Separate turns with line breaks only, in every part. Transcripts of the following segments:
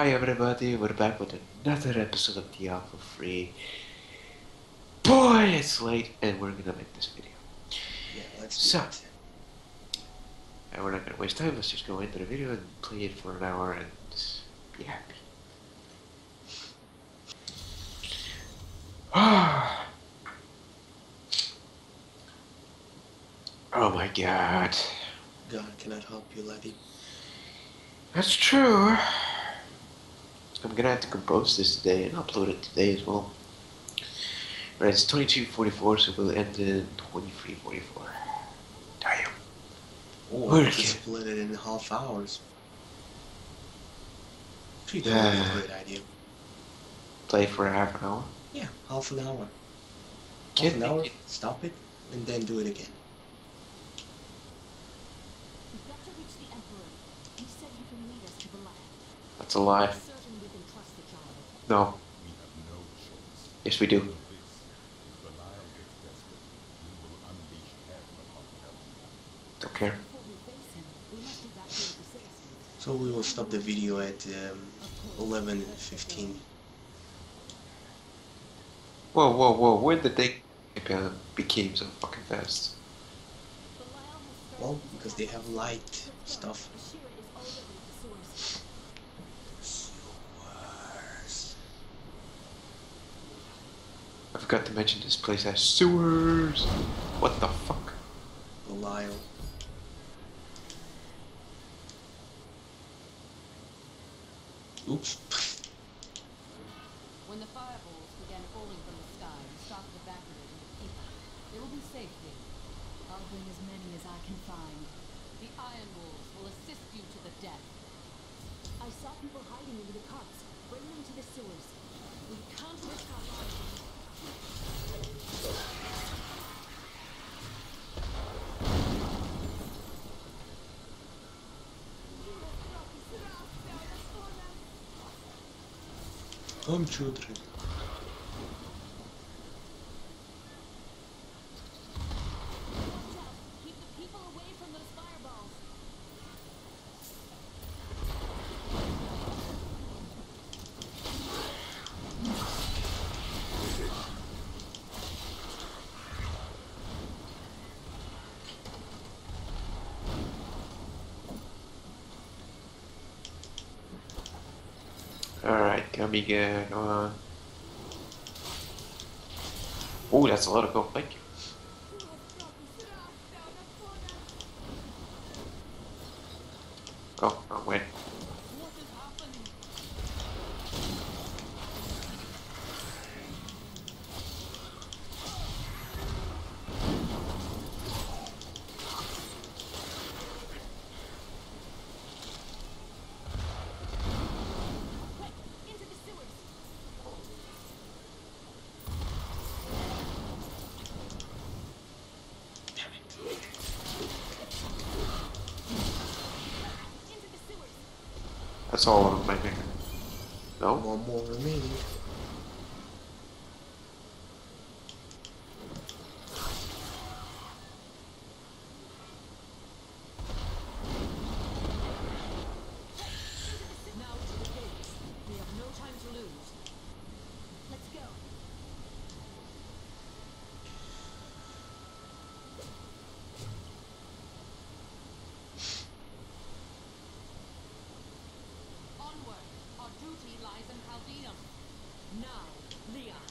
Hi everybody, we're back with another episode of Diablo 3. Boy, it's late and we're gonna make this video.
Yeah, let's
So-
it.
And we're not gonna waste time, let's just go into the video and play it for an hour and be happy. oh my god.
God cannot help you, Levy.
That's true. I'm gonna have to compose this today and upload it today as well. Right, it's 22.44, so we'll end in 23.44. Damn.
Oh,
Work
we could
it.
split it in half hours. Three
Yeah.
times a great idea.
Play for half an hour.
Yeah, half an hour. Half an hour,
it.
stop it, and then do it again.
We've got to reach the Emperor. He said he can lead us to the lab.
That's a lie.
I'm certain we can trust the child.
No.
We have no choice.
Yes, we do.
This, if Belial gets desperate, we will unleash hell upon hell.
Don't care.
Before we face him, we must evacuate the citizens.
So we will stop the video at um,
Of course.
11.15.
Whoa, whoa, whoa. When did they uh, became so fucking fast?
Belial has started
Well, because they have light stuff.
Asheara is already at the source.
Sewers.
I forgot to mention this place has sewers. What the fuck?
Belial. Oops.
When the fireballs began falling from the sky, we started evacuating the people. They will be safe here. I'll bring as many as I can find. The Iron Wolves will assist you to the death. I saw people hiding in the carts. Bring them to the sewers. We can't risk our lives.
Come children.
Watch out! Keep the people away from those fireballs.
Alright, Kamiga, go uh, on. Oh, that's a lot of gold. Thank you. Oh, oh, go, wrong way.
What is happening? Quick, into the sewers. Into the sewers.
That's No?
One more remaining.
Now to the gates. We have no time to lose. Let's go. Onward. Our duty lies in Caldeum. Now, Leah,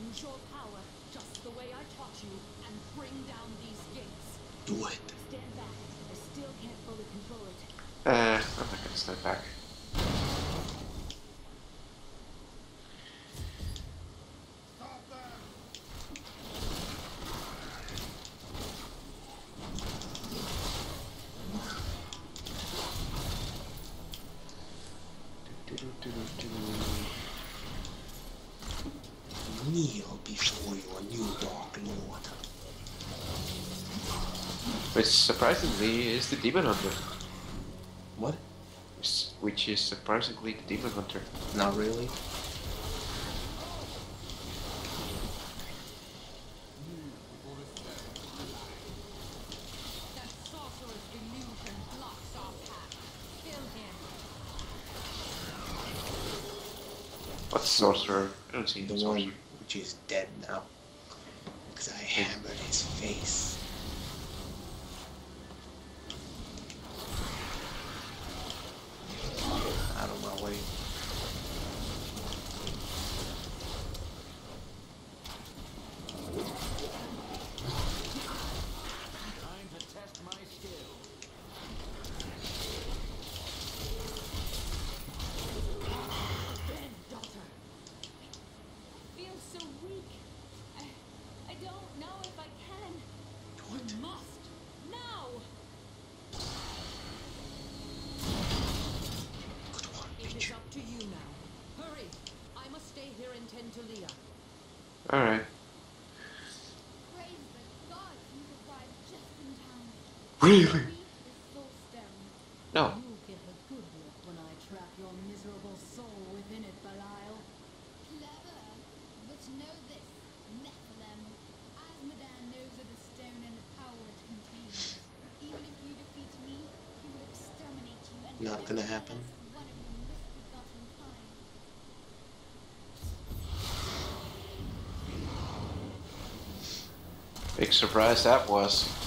use your power just the way I taught you and bring down these gates.
Do it.
Stand back. I still can't fully control it.
Uh, I'm not gonna step back.
Kneel before your new dark lord.
Which surprisingly is the Demon Hunter.
What?
Which is surprisingly the Demon Hunter.
Not really.
That sorcerer's illusion blocks our path. Kill him.
What's sorcerer? I don't see
The
the
one
sorcerer.
which is dead now. Because I hammered his face. Out of my way.
Time to test my skill.
Ben, daughter. I feel so weak. I, I don't know if I can. You must. Now!
Good one,
It is
bitch.
up to you now. Hurry! I must stay here and tend to Leah.
Alright.
Praise the gods you arrived just in time.
Really?
Read this soul stone.
No.
You'll get a good look when I trap your miserable soul within it, Belial.
Clever. But know this, Nephilim. Azmodan knows of the stone and the power it contains. Even if you defeat me, he will exterminate you and
Not gonna happen.
one of your misbegotten kind.
Big surprise that was.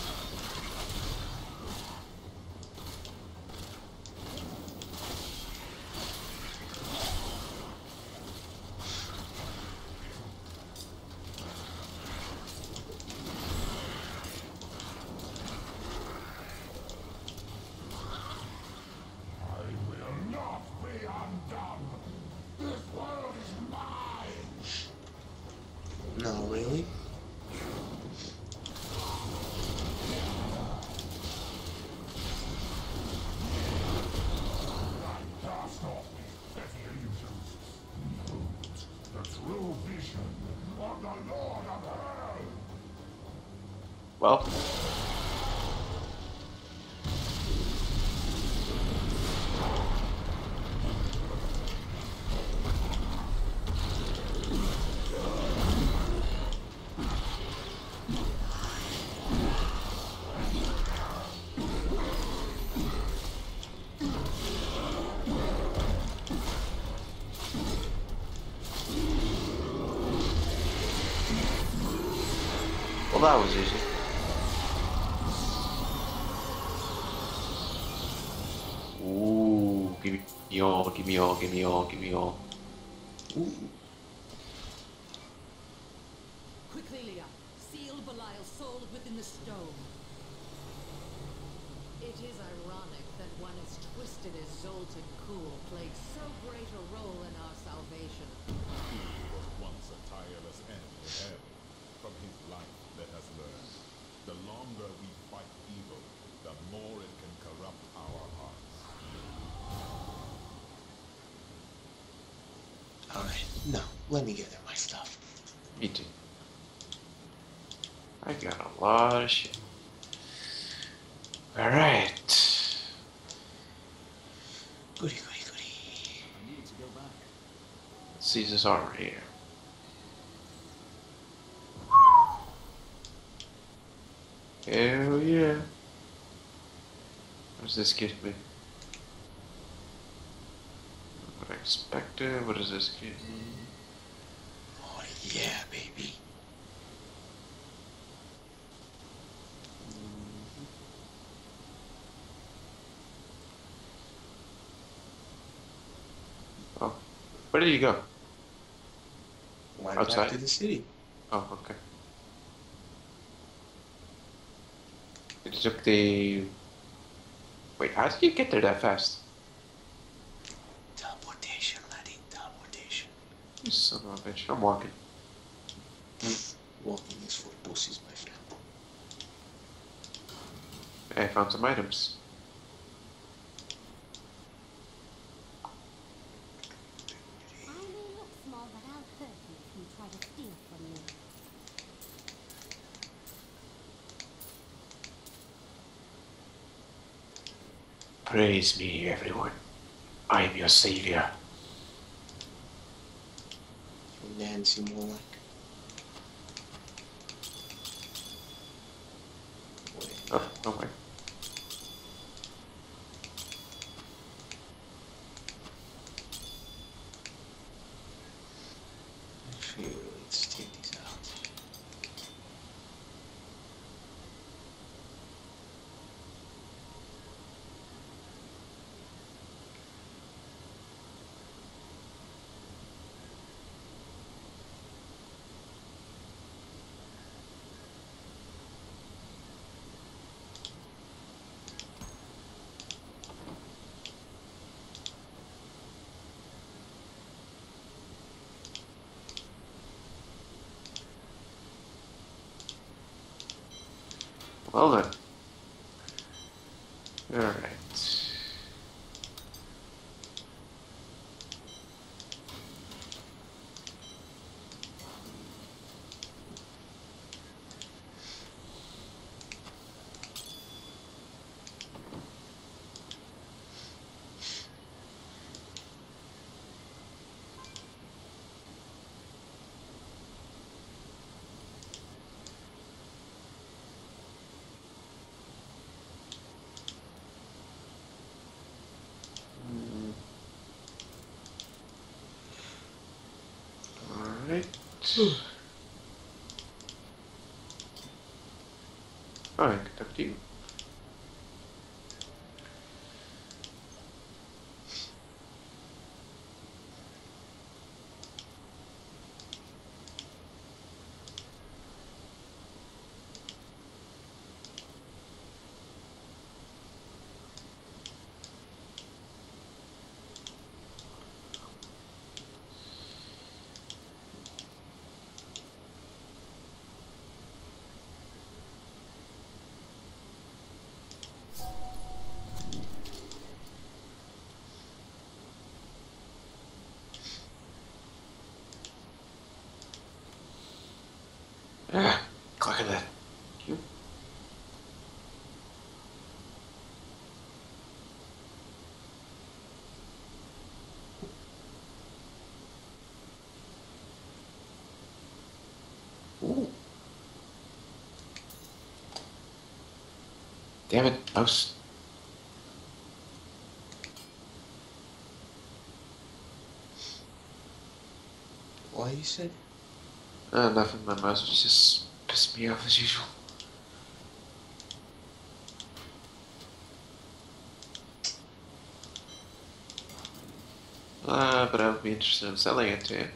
Easy. Ooh, give me all, give me all, give me all, give me all.
No, let me gather my stuff.
Me too. I got a lot of shit. Alright.
Goody, goody, goody.
I need to go back.
Let's see this armor here. Hell yeah. What does this give me? I? What does this give me?
Oh, yeah, baby.
Oh. Where did you go?
Went
Outside?
back to the city.
Oh, okay. It took the. Wait, how did you get there that fast? You son of a bitch. I'm walking.
Walking is for pussies, my friend.
I found some items.
I may look small, but I'll hurt you if you try to steal from me.
Praise me, everyone. I am your savior.
Nancy more like. Wait,
Oh, no way.
Here, let's take these out.
Well then. Alright. Alright. Alright, talk to you. Ah, click on that. You. Ooh. Damn it, mouse.
What you said?
Uh, nothing, my mouse was just pissed me off as usual. Uh, but I would be interested in selling it to you.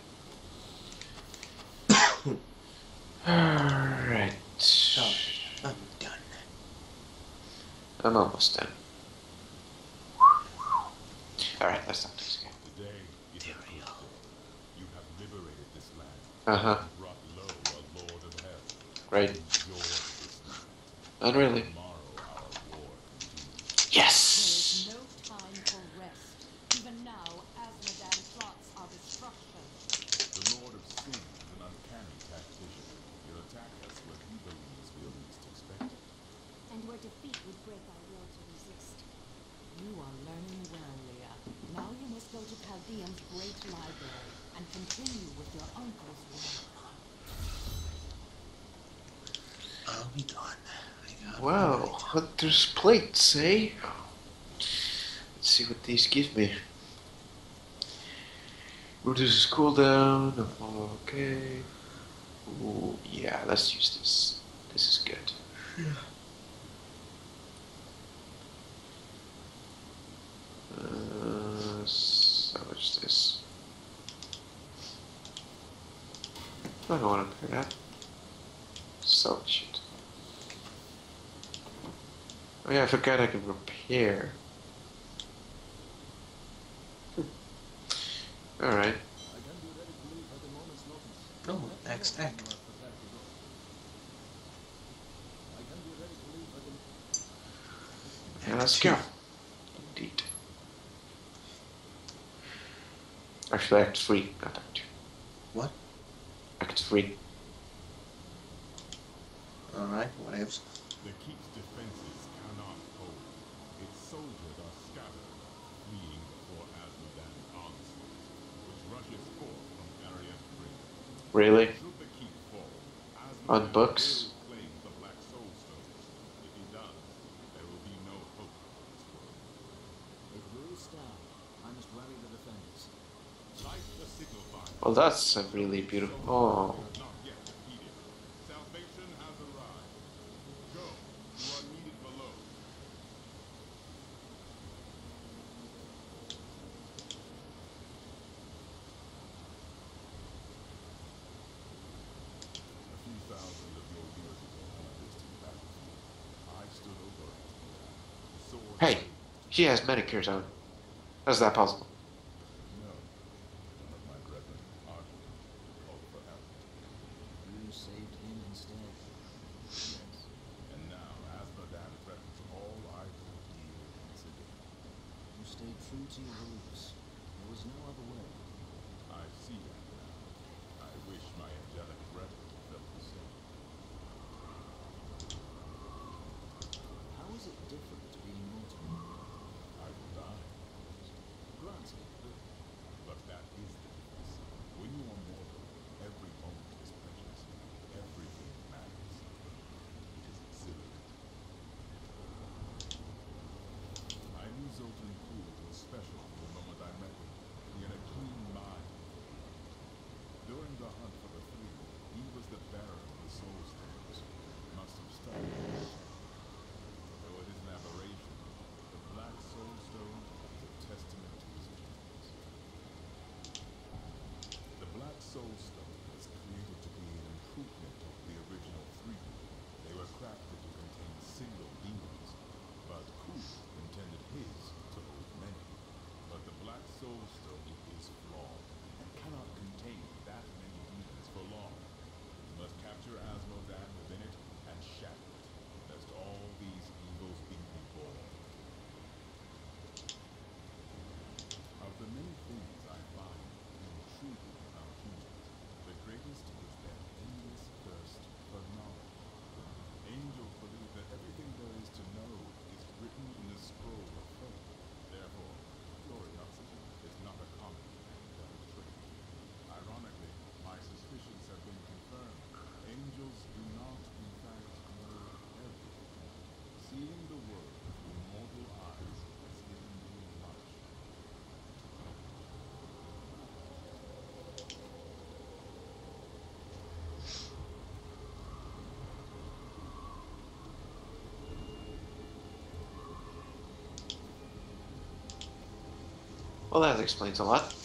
Alright.
Oh, I'm done.
I'm almost done. Alright, let's stop this game.
Today is
There
a
we
good
go.
day. You have liberated this land.
Uh huh.
and Brought low a lord of hell.
Right.
Enjoy this night.
Not really.
Tomorrow our war continues.
There
Yes!
is no time for rest. Even now, Azmodan plots our destruction.
The Lord of Sin is an uncanny tactician. He'll attack us when he believes we'll least expect it.
And where defeat would break our will to resist.
You are learning well, Leah. Now you must go to Caldeum's great library and continue with your uncle's work.
I'll be gone. I got
Wow,
right.
hunter's plates, eh? Let's see what these give me. Reduces cooldown. Okay. Ooh, yeah, let's use this. This is good. Uh, salvage this. I don't want to pay that. Salvage it. Oh yeah, I forgot I can repair. Hmm. Alright.
Oh, next deck.
Yeah, let's go. Indeed. Actually, Act 3, not Act 2.
What?
Act 3.
Alright, what else?
The keep's defenses cannot hold. Its soldiers are scattered, fleeing before Azmodan's onslaught, which rushes forth from Arreat's brink.
Really?
Should the keep fall,
On
Azmodan
books?
will claim the Black Soul Stones. If he does, there will be no hope for this world.
If Ruiz down, I must rally the defenders.
Light the signal fire.
Well, that's a really beautiful. Oh,
Not yet defeated. Salvation has arrived. Go. You are needed below. A few thousand of your years ago on a distant battlefield, I stood over it. Sword
hey,
raised.
she has manicures on. How's that possible?
No. One of my brethren, Arthur, called for help.
You saved him instead.
Yes. And now Azmodan threatens all I hold dear once again.
Stayed true to your beliefs. There was no other way.
I see that
Well, that explains a lot.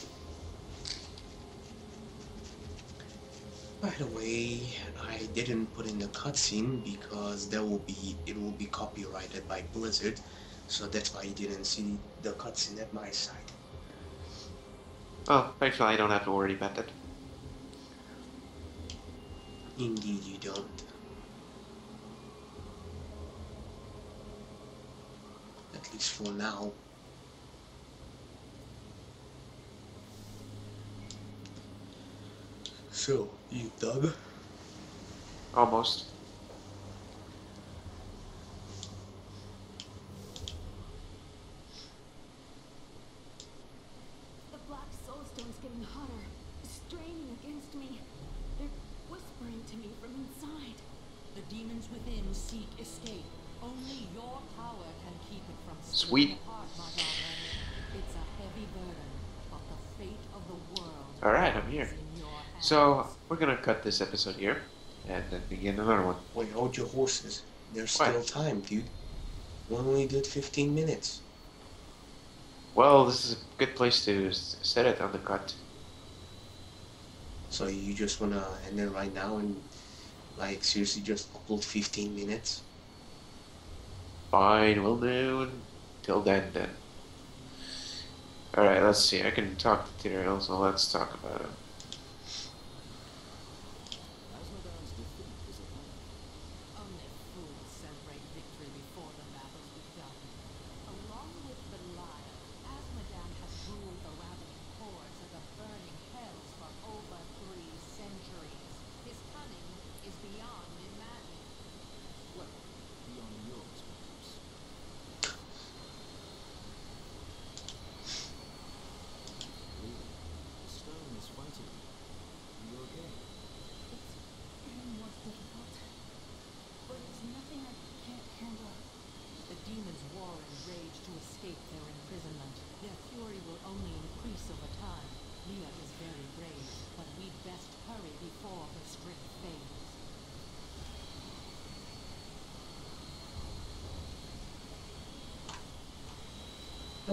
By the way, I didn't put in the cutscene because there will be it will be copyrighted by Blizzard, so that's why you didn't see the cutscene at my side.
Oh, actually, I don't have to worry about that.
Indeed, you don't. At least for now. So, you done?
Almost.
The black soulstone's getting hotter, straining against me. They're whispering to me from inside.
The demons within seek escape. Only your power can keep it from
Sweet.
splitting apart, my. It's a heavy burden, but the fate of the world
Alright, I'm here. So, we're gonna cut this episode here and then begin another one.
Wait, hold your horses. There's
What?
still time, dude. We only did 15 minutes.
Well, this is a good place to set it on the cut.
So you just wanna end it right now and, like, seriously just upload 15 minutes?
Fine, we'll do until then then. Alright, let's see. I can talk to Tyrael, so let's talk about it.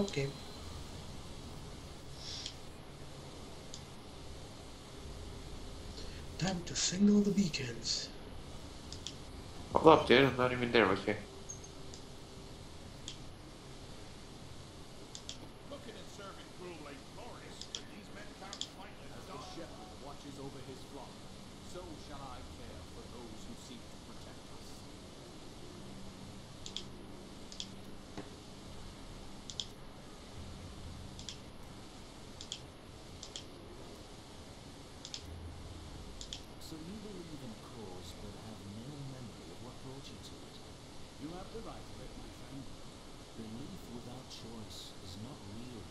Okay. Time to signal the beacons.
Hold up, dude. I'm not even there with you.
right of it, my friend.
Belief without choice is not real.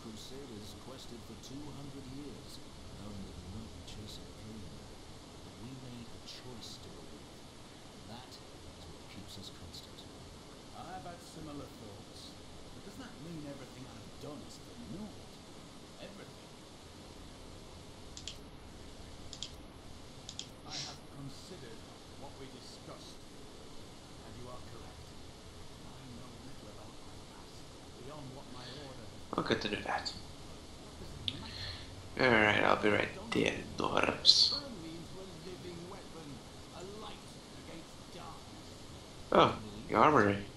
Crusaders quested for 200 years, knowing that we might be chasing pain. But we made a choice to believe. That is what keeps us constant.
I've had similar thoughts. But does that mean everything I've done is for naught?
We'll do that. Alright, I'll be right there,
Norbs.
Oh, the armory.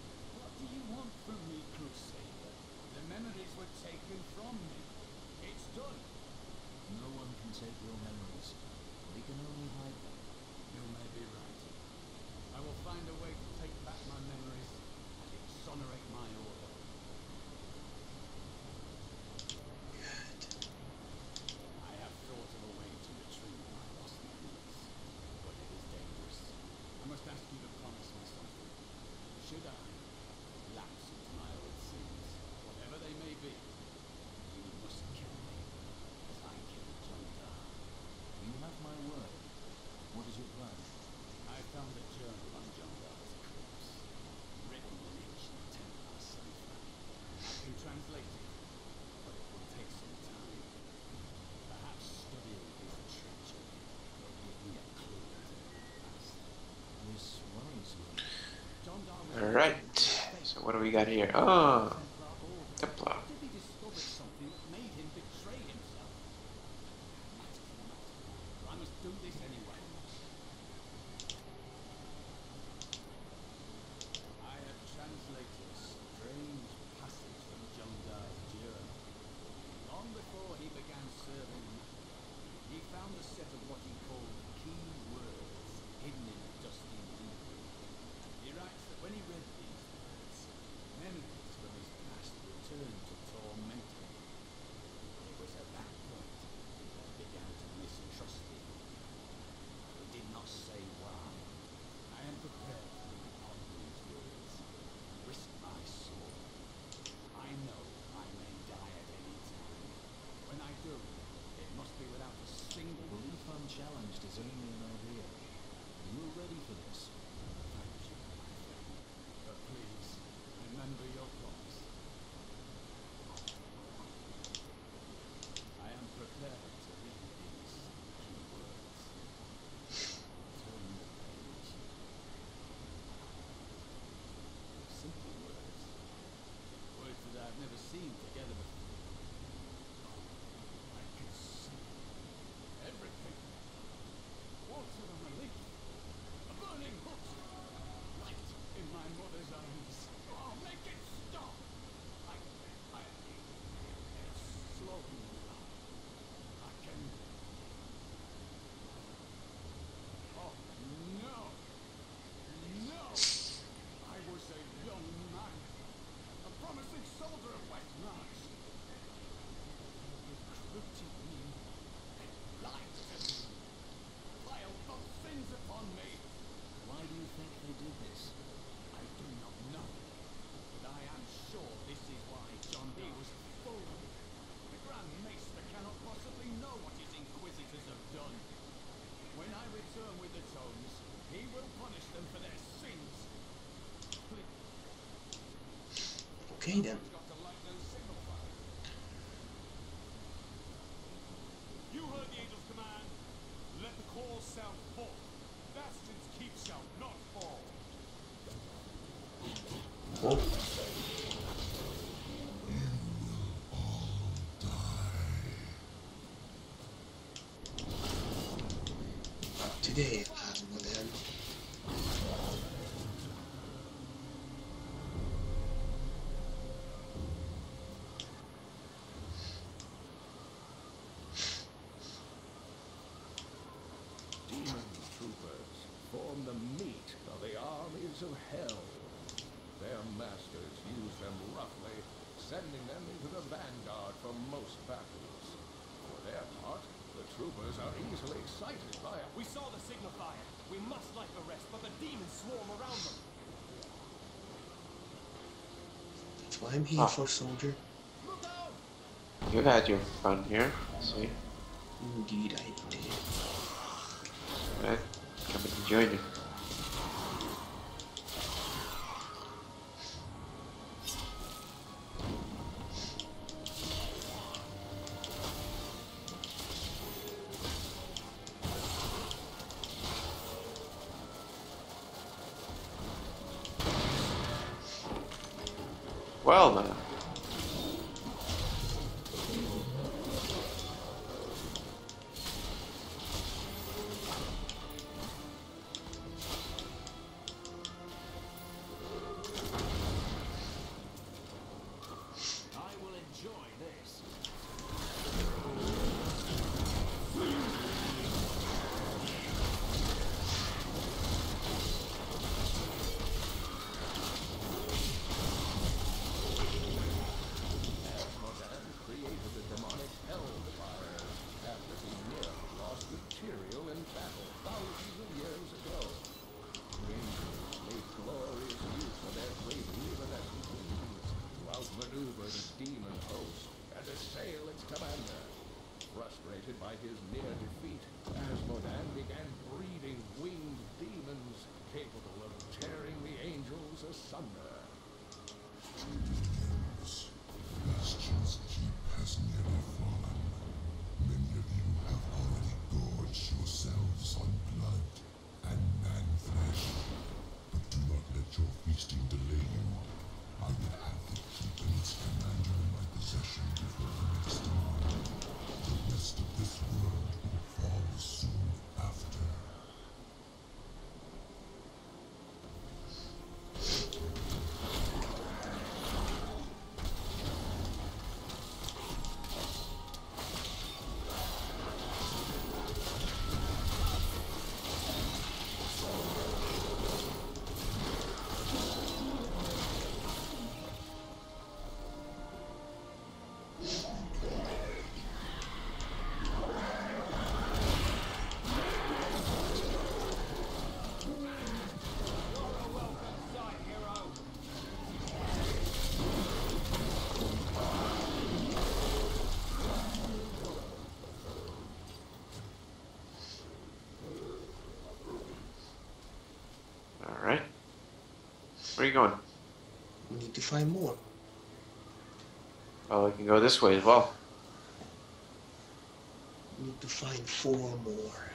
we
got here? Oh,
Okay then.
You heard the angel's command. Let the call sound forth. Keep shall not fall.
Troopers are easily excited by a
We saw the signifier. We must light the rest, but the demons swarm around them.
That's why I'm here
Ah.
for, soldier.
You had your fun here. See?
Indeed, I did.
Right? Come and join you. Well, man.
Outmaneuver the demon host and assail its commander. Frustrated by his near defeat, Azmodan began breeding winged demons capable of tearing the angels asunder.
Where are you going?
We need to find more.
Well, we can go this way as well.
We need to find four more.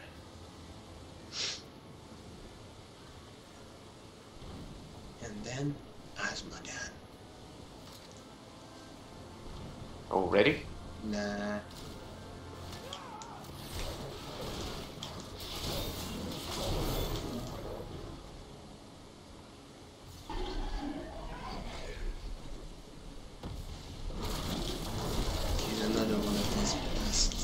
And then Azmodan.
Oh, ready?
Nah. Here's another one of these beasts.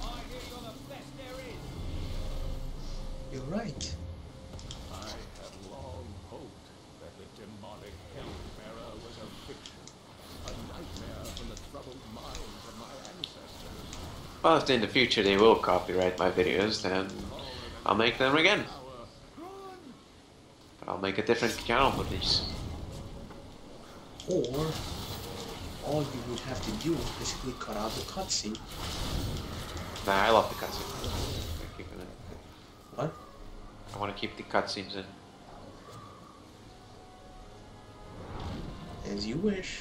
I hear you're the best there is.
You're right.
I have long hoped that the demonic Hellbearer was a fiction, a nightmare from the troubled minds of my ancestors.
Well, if in the future they will copyright my videos, then I'll make them again. But I'll make a different channel for these.
Or all you would have to do is basically cut out the cutscene.
Nah, I love the cutscenes. I'm keeping it.
What?
I want to keep the cutscenes in.
As you wish.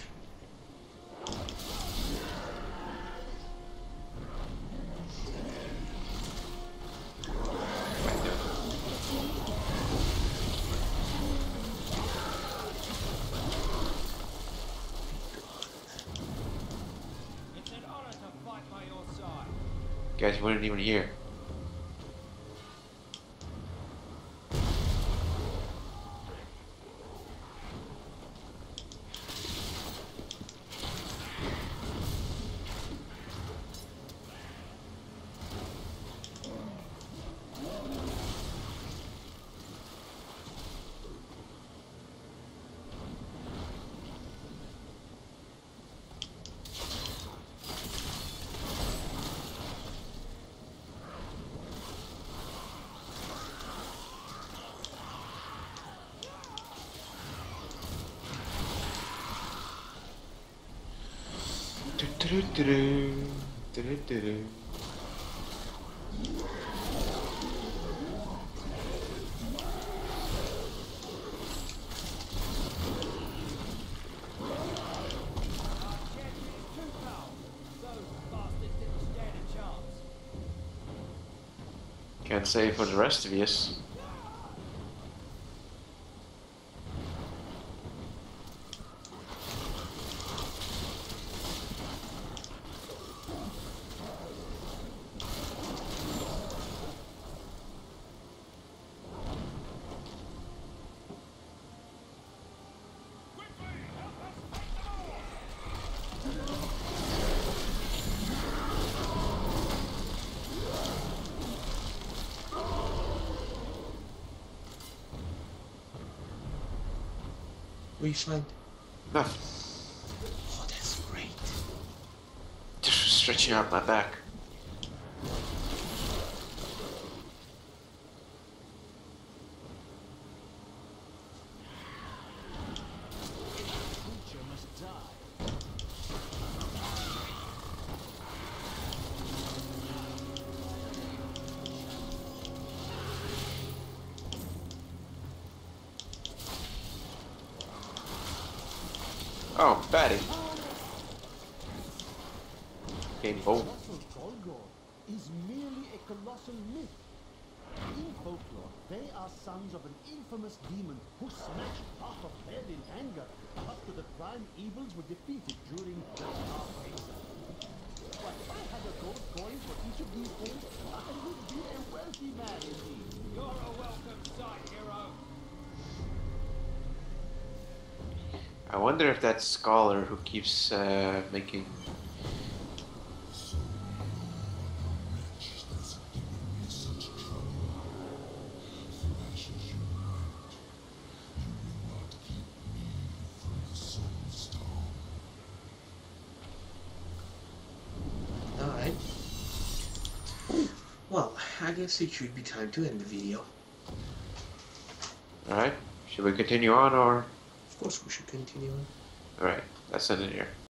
Weren't even here. Do-do-do-do. Do-do-do-do. Can't say for the rest of yous.
What you find?
Nothing.
Oh, that's great.
Just stretching out my back. Oh, Batty. Game bold.
Is merely a colossal myth. In folklore, they are sons of an infamous demon who smashed half of hell in anger after the prime evils were defeated during the Dark Ages. But if I had a gold coin for each of these things, I would be a wealthy man indeed.
You're a welcome sight, hero.
I wonder if that scholar who keeps uh, making
So you're the wretch that's given me such trouble. Flash as you might, you will not keep me from the soul stone.
Alright. Well, I guess it should be time to end the video.
Alright, should we continue on or?
Course, we should continue on.
Alright, end it here.